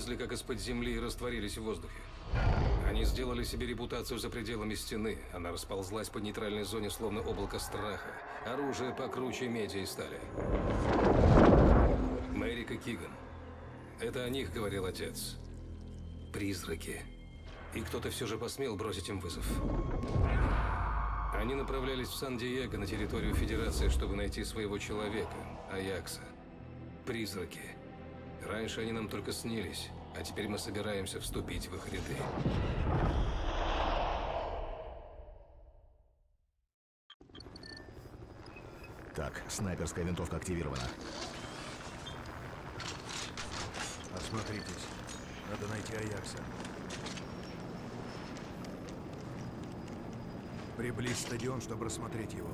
вылезли как из-под земли и растворились в воздухе. Они сделали себе репутацию за пределами стены. Она расползлась по нейтральной зоне, словно облако страха. Оружие покруче меди и стали. Мэрика Киган. Это о них говорил отец. Призраки. И кто-то все же посмел бросить им вызов. Они направлялись в Сан-Диего на территорию Федерации, чтобы найти своего человека, Аякса. Призраки. Раньше они нам только снились, а теперь мы собираемся вступить в их ряды. Так, снайперская винтовка активирована. Осмотритесь. Надо найти Аякса. Приблизь стадион, чтобы рассмотреть его.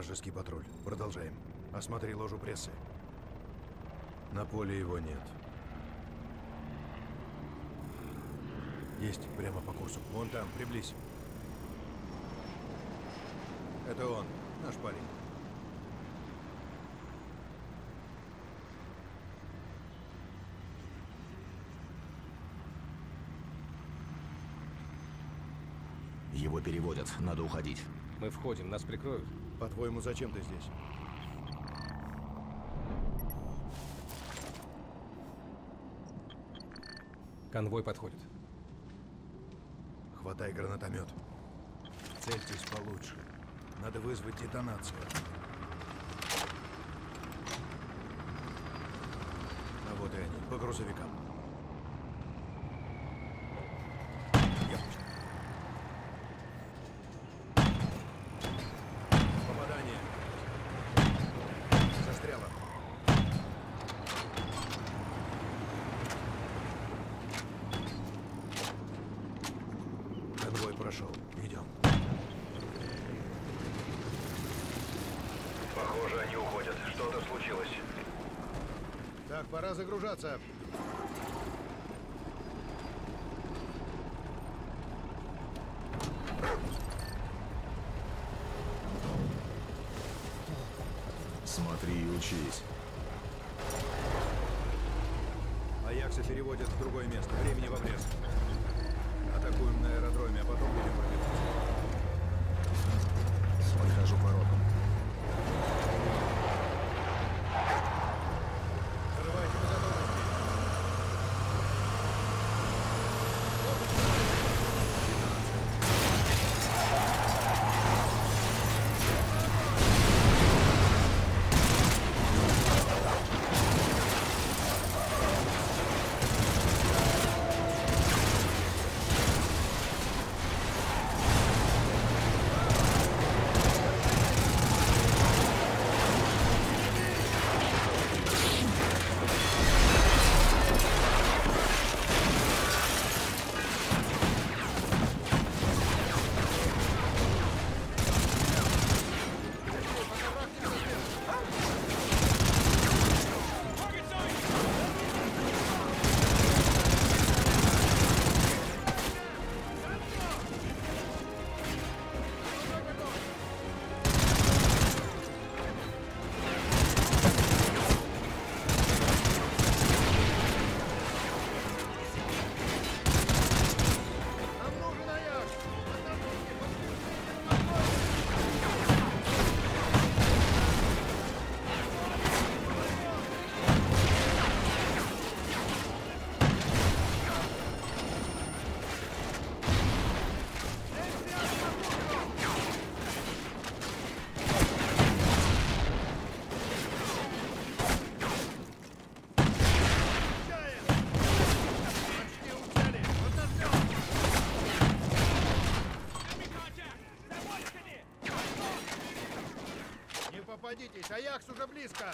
Вражеский патруль. Продолжаем. Осмотри ложу прессы. На поле его нет. Есть, прямо по курсу. Вон там, приблизь. Это он, наш парень. Его переводят, надо уходить. Мы входим, нас прикроют. По-твоему, зачем ты здесь? Конвой подходит. Хватай гранатомет. Цельтесь получше. Надо вызвать детонацию. А вот и они, по грузовикам. Пора загружаться. Смотри и учись. Аякса переводят в другое место. Времени в обрез. Атакуем на аэродроме, а потом будем пробиваться. Подхожу к попадитесь, Аякс уже близко!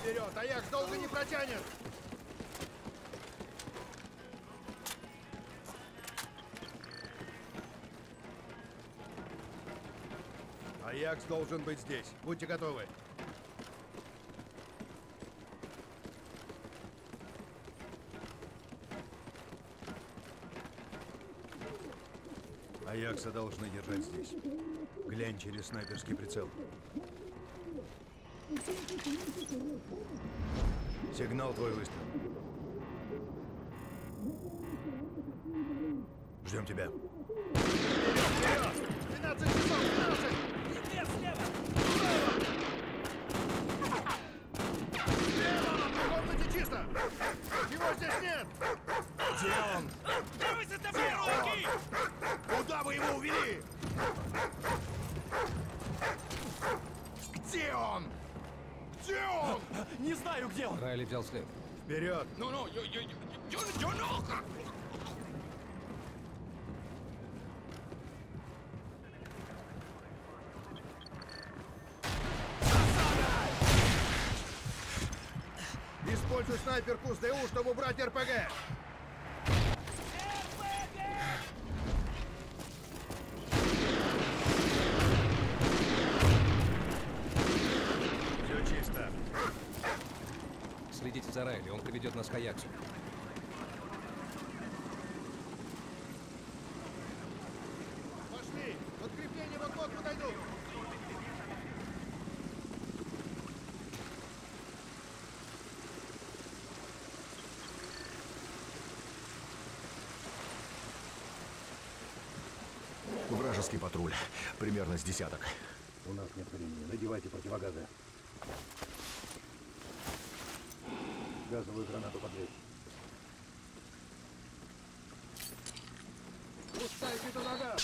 Вперед, Аякс долго не протянет! Аякс должен быть здесь. Будьте готовы. Аякса должны держать здесь. Глянь через снайперский прицел. Сигнал твой выстрел. Ждем тебя. 12 часов! 12! Слева! В комнате чисто! Его здесь нет! Где он? Где он? Куда вы его увели? Где он? Где он? Не знаю, где он! Райли взял след. Вперед! Используй снайперку с ДУ, чтобы убрать РПГ! Все чисто. Следите за Райли, он приведет нас к Аяксу. Пошли! Подкрепление вот-вот подойдут! Вражеский патруль. Примерно с десяток. У нас нет времени. Надевайте противогазы. Газовую гранату подрезь. Пускайте туда газ!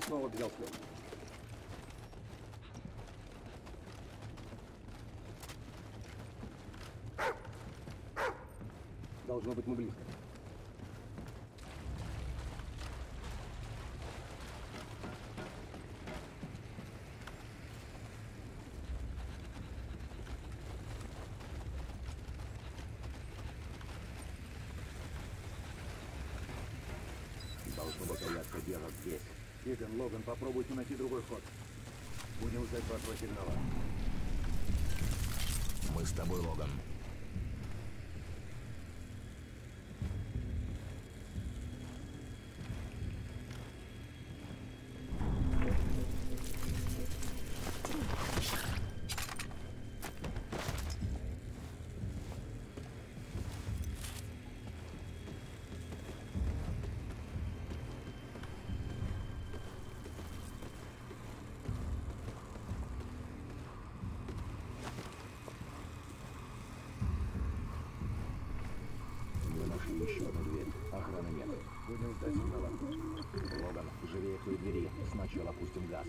Райли снова взял след. Должно быть мы близко. Должно быть порядка дела здесь. Итан, Логан, попробуйте найти другой ход. Будем ждать вашего сигнала. Мы с тобой, Логан. Мы нашли еще одну дверь. Охраны нет. Будем ждать сигнала. Логан, живее к той двери. Сначала пустим газ.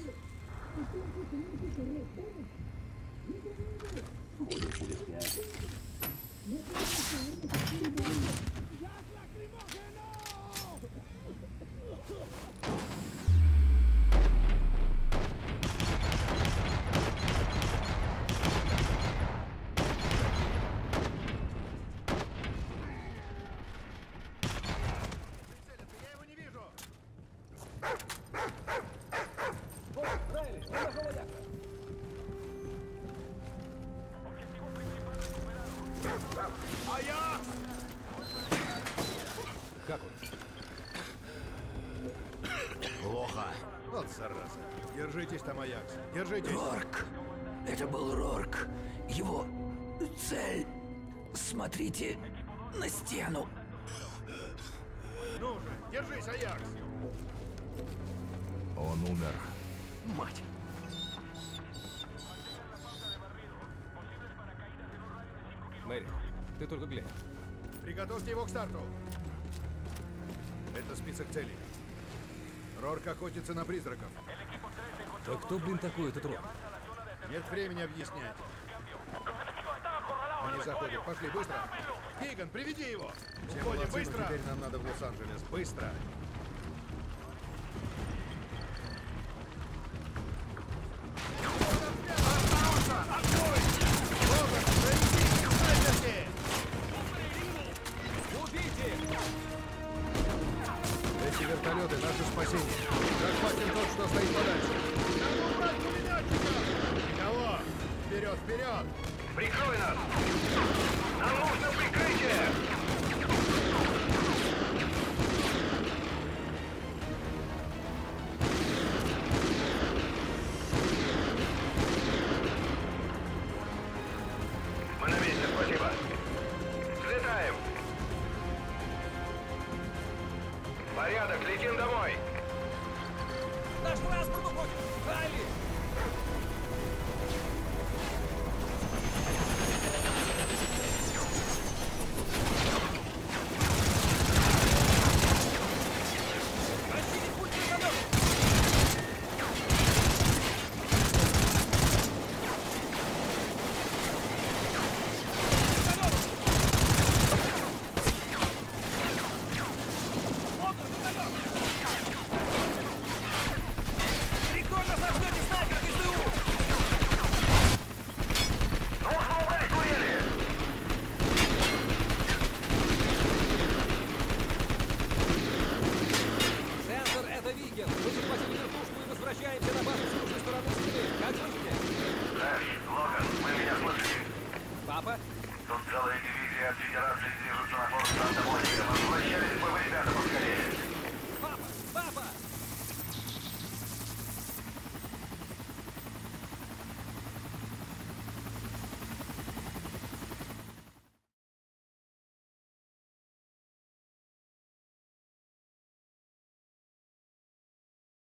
Входит через пять. Как он? Плохо. Вот зараза. Держи Держитесь там, Аякс. Держитесь. Рорк. Это был Рорк. Его цель... Смотрите на стену. Ну же, держись, Аякс. Он умер. Мать. Мэри, ты только глянь. Приготовьте его к старту. Это список целей. Рорк охотится на призраков. А кто, блин, такой этот Рок? Нет времени объяснять. Они заходят. Пошли, быстро. Кейган, приведи его. Все Уходим, быстро. Теперь нам надо в Лос-Анджелес. Быстро. Эти вертолеты — наше спасение. Захватим тот, что стоит подальше. Никого! Вперед, вперед! Прикрой нас! штаба? Тут целая дивизия от Федерации движутся на форт Санта-Моника. Возвращались бы вы, ребята, поскорее.